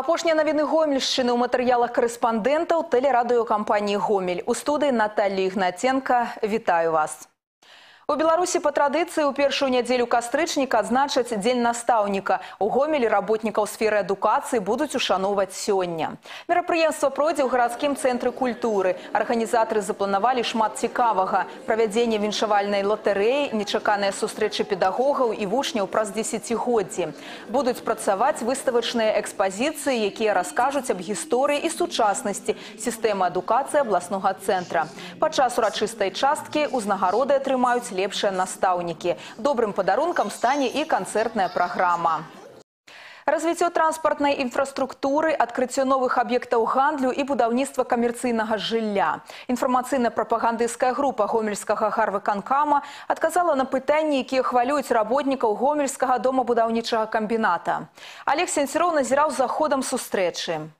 Апошнія навіны гомельшчыны ў матэрыялах карэспандэнтаў тэлерадыёкампаніі гомель у студыі Наталі Ігнаценка вітаю вас. У Беларусі па традыцыі ў першую нядзелю кастрычніка адзначаць дзень настаўніка. У гомелі работнікаў сферы адукацыі будуць ушаноўваць сёння. Мерапрыемства пройдзе ў гарадскім цэнтры культуры. Арганізатары запланавалі шмат цікавага. Правядзенне віншавальнай латарэі, нечаканыя сустрэчы педагогаў і вучняў праз дзесяцігоддзі. Будуць працаваць выставачныя экспазіцыі, якія раскажуць аб гісторыі і сучаснасці сістэмы адукацыі абласнога цэнтра. Падчас урачыстай часткі ўзнагароды атрымаюць лепшыя настаўнікі. Добрым падарункам стане і канцэртная праграма. Развіццё транспартнай інфраструктуры, адкрыццё новых аб'ектаў гандлю і будаўніцтва камерцыйнага жылля. Інфармацыйна-прапагандысцкая група гомельскага гарвыканкама адказала на пытанні, якія хвалююць работнікаў гомельскага домабудаўнічага камбіната. Алег Сенсіроў назіраў за ходам сустрэчы.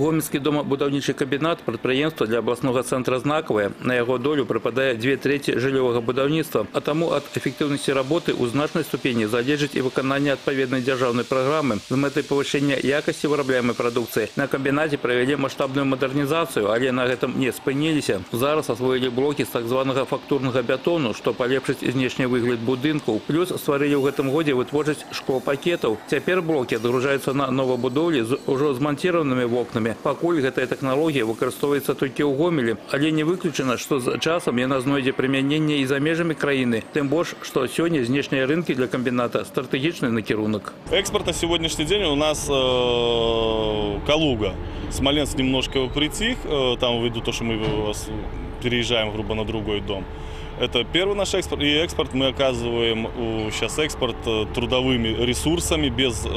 Гомельскі домабудаўнічы кабінат прадпрыемства для абласнога цэнтра знакавае. На яго долю прыпадае дзве трэці жыллёвага будаўніцтва, а таму ад эфектыўнасці работы ў значнай ступені залежыць і выкананне адпаведнай дзяржаўнай праграмы з мэтай павышэння якасці вырабляемай прадукцыі. На камбінаце правялі маштабную мадэрнізацыю, але на гэтым не спыніліся. Зараз асвоілі блокі з так званага фактурнага бетону, што палепшыць знешні выгляд будынкаў. Плюс стварылі ў гэтым годзе вытворчасць шклопакетаў. Цяпер блокі адгружаюцца на новабудоўлі з ужо зманціраванымі вокнамі рэгіёнамі. Пакуль гэтая тэхналогія выкарыстоўваецца толькі ў гомелі, але не выключана, што з часам яна знойдзе прымяненне і за межамі краіны. Тым больш, што сёння знешнія рынкі для камбіната стратэгічны накірунак. Экспорт на сегодняшний день у нас э, Калуга. Смоленск немножко притих, э, там ввиду то, что мы переезжаем, грубо, на другой дом. Это первый наш экспорт. И экспорт мы оказываем сейчас экспорт э, трудовыми ресурсами без э,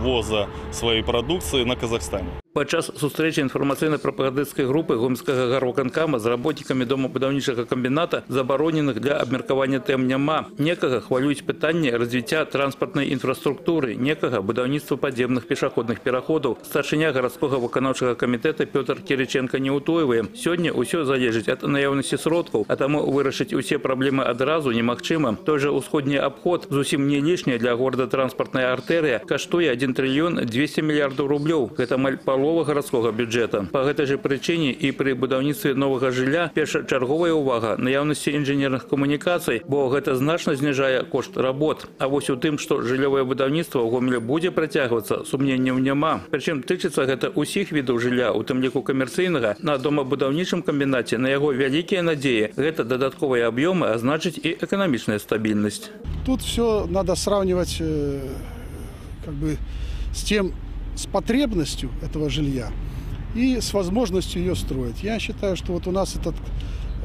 ввоза своей продукции на Казахстане. Падчас сустрэчы інфармацыйна-прапагандысцкай групы гомельскага гарваканкама з работнікамі домабудаўнічага камбіната забароненых для абмеркавання тэм няма. Некага хвалююць пытанне развіцця транспартнай інфраструктуры, некага будаўніцтва падземных пешаходных пераходаў. Старшыня гарадскога выканаўчага камітэта Пётр Кірыченко не ўтойвае. Сёння ўсё залежыць ад наяўнасці сродкаў, а таму вырашыць усе праблемы адразу немагчыма. Той жа ўсходні абход зусім не лішняя для горада транспартная артэрыя каштуе 1 трыльён 200 мільярдаў рублёў. Гэта маль палова палова гарадскога бюджэта. Па гэтай жа прычыне і пры будаўніцтве новага жылля першачарговая ўвага наяўнасці інжынерных камунікацый, бо гэта значна зніжае кошт работ. А вось у тым, што жыллёвае будаўніцтва ў гомелі будзе працягвацца, сумненняў няма. Прычым тычыцца гэта ўсіх відаў жылля, у тым ліку камерцыйнага, на домабудаўнічым камбінаце на яго вялікія надзеі. Гэта дадатковыя аб'ёмы, а значыць і эканамічная стабільнасць. Тут все надо сравнивать э, как бы с тем, с потребностью этого жилья и с возможностью ее строить. Я считаю, что вот у нас этот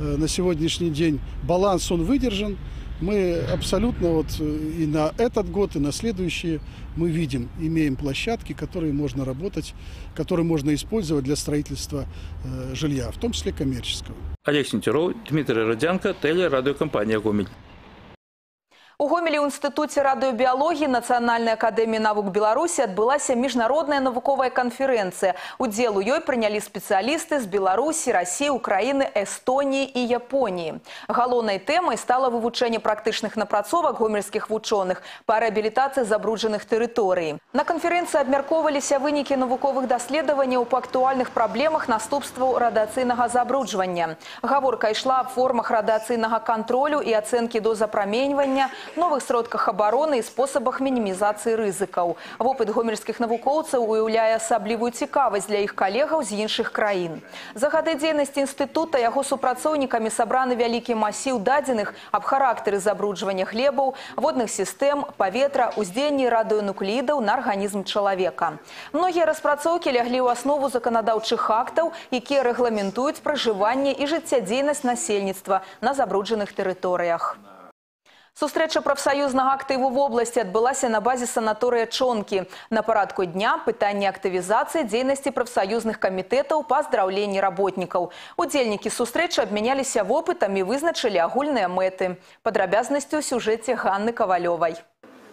э, на сегодняшний день баланс, он выдержан. Мы абсолютно вот э, и на этот год, и на следующие мы видим, имеем площадки, которые можно работать, которые можно использовать для строительства э, жилья, в том числе коммерческого. Олег Сентеров, Дмитрий Родянко, телерадиокомпания «Гомель». У гомелі ў інстытуце радыёбіялогіі нацыянальнай акадэміі навук беларусі адбылася міжнародная навуковая канферэнцыя удзел у ёй прынялі спецыялісты з беларусі рассіі украіны эстоніі і японіі галоўнай тэмай стала вывучэнне практычных напрацовак гомельскіх вучоных па рэабілітацыі забруджаных тэрыторый на канферэнцыі абмяркоўваліся вынікі навуковых даследаванняў па актуальных праблемах наступстваў радыацыйнага забруджвання гаворка ішла аб формах радыацыйнага кантролю і ацэнкі дозапраменьвання новых сродках обороны і спосабах мінімізацыі рызыкаў. Вопыт гомельскіх навукоўцаў уяўляе асаблівую цікавасць для іх калегаў з іншых краін. За гады дзейнасці інстытута яго супрацоўнікамі сабраны вялікі масіў дадзеных аб характары забруджвання глебаў, водных сістэм, паветра, уздзеянні радыёнуклідаў на арганізм чалавека. Многія распрацоўкі ляглі ў аснову заканадаўчых актаў, якія рэгламентуюць пражыванне і жыццядзейнасць насельніцтва на забруджаных тэрыторыях. Сустрэча прафсаюзнага актыву в области адбылася на базе санаторыя чонкі. На парадку дня пытанне актывізацыі дзейнасці прафсаюзных камітэтаў па здраўленні работнікаў. Удзельнікі сустрэчы абмяняліся вопытам і вызначылі агульныя мэты. Падрабязнасці ў сюжэце Ганны Кавалёвай.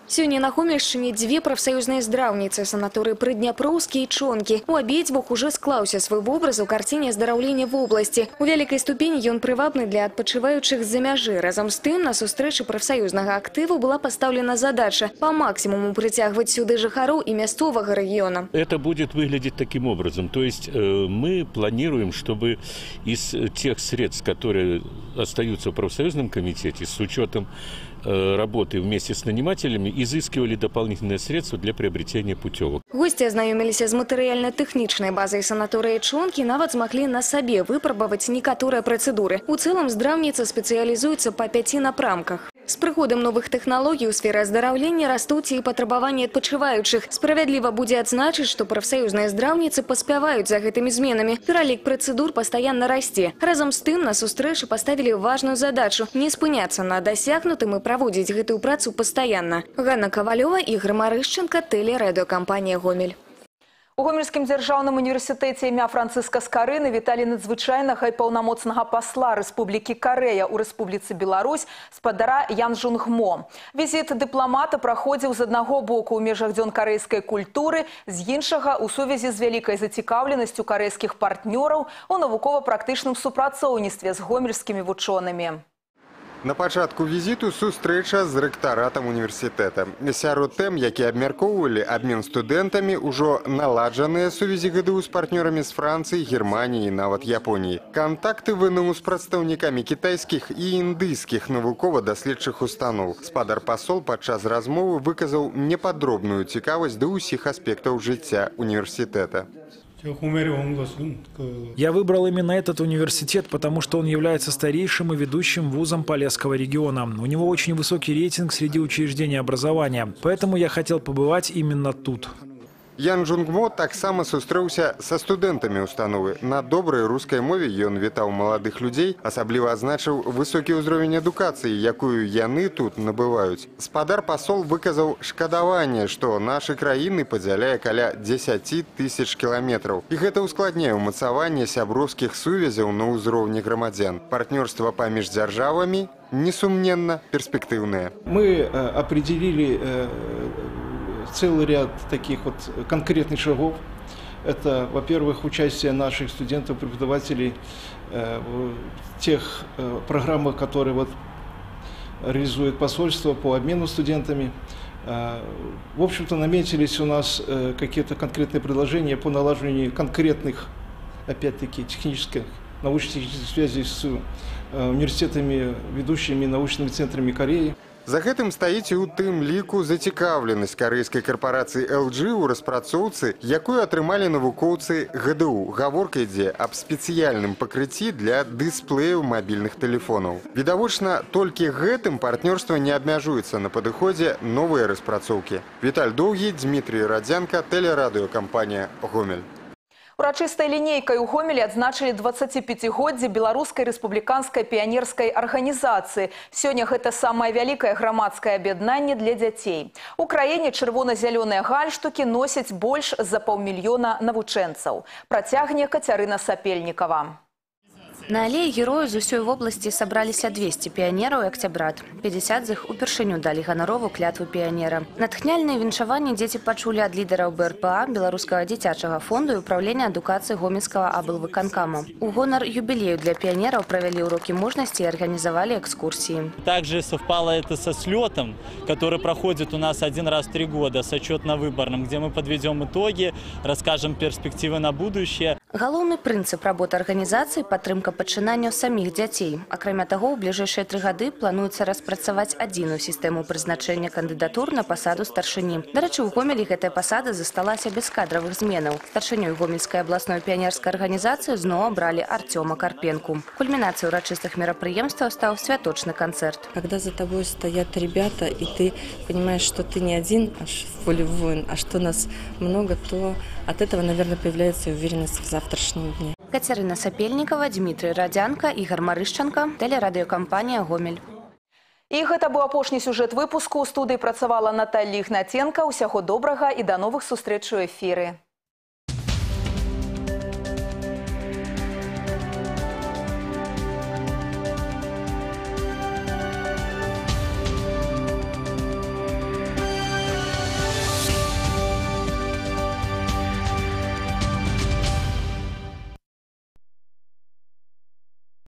Сёння на Гомельшчыне дзве прафсаюзныя здраўніцы санаторыі прыдняпроўскі і чонкі. У абедзвюх уже склаўся свой вобраз у карціне здараўлення вобласці. У вялікай ступені ён прывабны для адпачываючых з-за мяжы. Разам з тым на сустрэчы прафсаюзнага актыву была пастаўлена задача па максімуму прыцягваць сюды жыхароў і мясцовага рэгіёна. Это будет выглядеть таким образом. То есть э, мы планируем, чтобы из тех средств, которые остаются в профсоюзном комитете, с учетом э, работы вместе с нанимателями, изыскивали дополнительные средства для приобретения путевок. Гости ознакомились з матэрыяльна-тэхнічнай базай санаторыі чонкі, нават змаглі на сабе выпрабаваць некаторыя працэдуры. У цэлым здраўніца спецыялізуецца па пяці напрамках. З прыходам новых тэхналогій у сферы аздараўлення растуць і патрабаванні адпачываючых. Справядліва будзе адзначыць, што прафсаюзныя здраўніцы паспяваюць за гэтымі зменамі. Пералік працэдур пастаянна расце. Разам з тым на сустрэчы паставілі важную задачу не спыняцца на дасягнутым і праводзіць гэтую працу пастаянна. Ганна Кавалёва, Ігор Марышченко, тэлерадыёкампанія «Гомель». У гомельскім дзяржаўным універсітэце імя Францыска Скарыны віталі надзвычайнага і паўнамоцнага пасла Рэспублікі Карэя ў Рэспубліцы Беларусь спадара Ян Жунгмо. Візіт дыпламата праходзіў з аднаго боку ў межах дзён карэйскай культуры, з іншага ў сувязі з вялікай зацікаўленасцю карэйскіх партнёраў у навукова-практычным супрацоўніцтве з гомельскімі вучонымі. На пачатку візіту сустрэча з рэктаратам універсітэта. Сярод тэм, якія абмяркоўвалі абмен студэнтамі, ужо наладжаныя сувязі ГДУ з партнёрамі з Францыі, Германіі і нават Японіі. Кантакты ВНУ з прадстаўнікамі кітайскіх і індыйскіх навукова-даследчых устаноў. Спадар пасол падчас размовы выказаў непадробную цікавасць да ўсіх аспектаў жыцця універсітэта. Я выбрал именно этот университет, потому что он является старейшим и ведущим вузом Полесского региона. У него очень высокий рейтинг среди учреждений образования, поэтому я хотел побывать именно тут. Ян Джунгмо таксама сустрэўся са студэнтамі установы. На добрай рускай мове ён вітаў маладых людзей, асабліва адзначыў высокі ўзровень адукацыі, якую яны тут набываюць. Спадар пасол выказаў шкадаванне, што нашы краіны падзяляе каля 10 тысяч кіламетраў. І гэта ўскладняе ўмацаванне сяброўскіх сувязяў на ўзроўні грамадзян. Партнёрства паміж дзяржавамі несумненна перспектыўнае. Мы э, определили э, целый ряд таких вот конкретных шагов. Это, во-первых, участие наших студентов, преподавателей э, в тех э, программах, которые вот реализует посольство по обмену студентами. Э, в общем-то, наметились у нас какие-то конкретные предложения по налаживанию конкретных, опять-таки, технических, научно-технических связей с университетами, ведущими научными центрами Кореи. За гэтым стаіць у тым ліку зацікаўленасць карэйскай карпорацыі LG ў распрацоўцы, якую атрымалі навукоўцы ГДУ. Гаворка ідзе аб спецыяльным пакрыцці для дысплеяў мабільных тэлефонаў. Відавочна, толькі гэтым партнёрства не абмяжуецца на падыходзе новыя распрацоўкі. Віталь Доўгі, Дмітрий Радзянка, тэлерадыёкампанія «Гомель». Урачыстай лінейкай у Гомелі адзначылі 25годдзе беларускай рэспубліканскай піянерскай арганізацыі. Сёння гэта самае вялікае грамадскае аб'яднанне для дзяцей. У краіне чырвона-зялёныя гальштукі носяць больш за паўмільёна навучэнцаў. Працягне Кацярына Сапельнікава. На алеі герояў з усёй вобласці сабраліся 200 піянераў і акцябрат. 50 з іх упершыню далі ганарову клятву піянера. Натхняльныя віншаванні дзеці пачулі ад лідараў БРПА, беларускага дзіцячага фонду і ўправлення адукацыі гомельскага аблвыканкаму. У гонар юбілею для піянераў правялі ўрокі мужнасці і арганізавалі экскурсіі. Также совпало это со слетом, который проходит у нас один раз в три года с отчетно-выборным, где мы подведем итоги, расскажем перспективы на будущее. Галоўны прынцып работы арганізацыі падтрымка пачынанняў саміх дзяцей. Акрамя таго, у бліжэйшыя тры гады плануецца распрацаваць адзіную сістэму прызначэння кандыдатур на пасаду старшыні. Дарэчы, у гомелі гэтая пасада засталася без кадравых зменаў. Старшынёй гомельскай абласной піянерскай арганізацыі зноў абралі Артёма Карпенку. Кульмінацыяй урачыстых мерапрыемстваў стаў святочны канцэрт. Когда за тобой стоят ребята, и ты понимаешь, что ты не один аж в поле воин, а что нас много, то от этого, наверное, появляется уверенность в завтрашнем дне. Кацярына Сапельнікова, Дмітрый Радзянка, Ігар Марышчанка, тэлерадыёкампанія Гомель. І гэта быў апошні сюжэт выпуску. У студыі працавала Наталлі Ігнаценка. Усяго добрага і да новых сустрэч у эфіры.